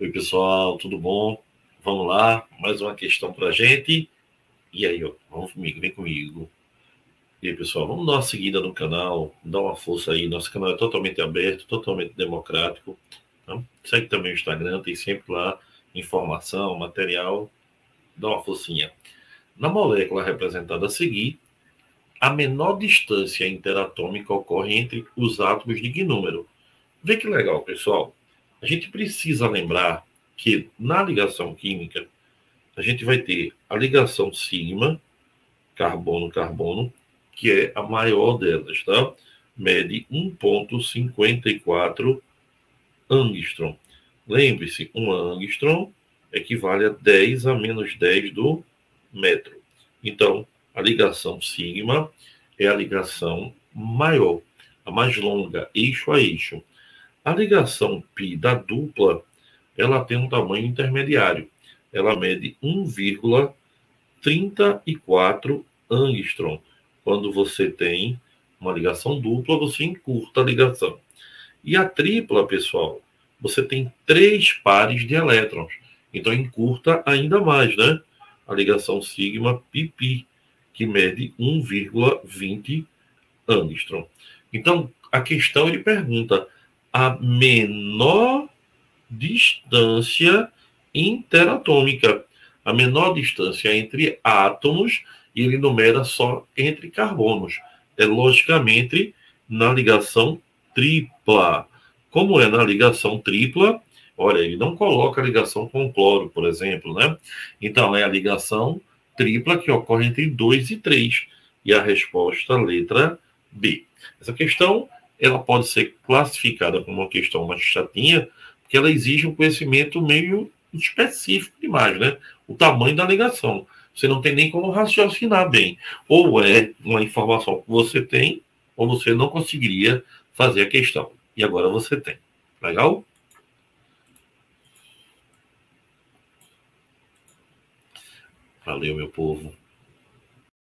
Oi, pessoal, tudo bom? Vamos lá, mais uma questão para a gente. E aí, ó, vamos comigo, vem comigo. E aí, pessoal, vamos dar uma seguida no canal, dar uma força aí. Nosso canal é totalmente aberto, totalmente democrático. Tá? Segue também o Instagram, tem sempre lá informação, material. Dá uma forcinha. Na molécula representada a seguir, a menor distância interatômica ocorre entre os átomos de que número? Vê que legal, pessoal. A gente precisa lembrar que na ligação química, a gente vai ter a ligação sigma, carbono-carbono, que é a maior delas, tá? Mede 1,54 angstrom. Lembre-se, um angstrom equivale a 10 a menos 10 do metro. Então, a ligação sigma é a ligação maior, a mais longa, eixo a eixo. A ligação π da dupla, ela tem um tamanho intermediário. Ela mede 1,34 angstrom. Quando você tem uma ligação dupla, você encurta a ligação. E a tripla, pessoal, você tem três pares de elétrons. Então encurta ainda mais, né? A ligação sigma pi, que mede 1,20 angstrom. Então, a questão ele pergunta: a menor distância interatômica, a menor distância entre átomos, e ele numera só entre carbonos. É logicamente na ligação tripla. Como é na ligação tripla, olha, ele não coloca a ligação com cloro, por exemplo, né? Então é a ligação tripla que ocorre entre 2 e 3. E a resposta, letra B. Essa questão ela pode ser classificada como uma questão mais chatinha, porque ela exige um conhecimento meio específico demais, né? O tamanho da ligação. Você não tem nem como raciocinar bem. Ou é uma informação que você tem, ou você não conseguiria fazer a questão. E agora você tem. Legal? Valeu, meu povo.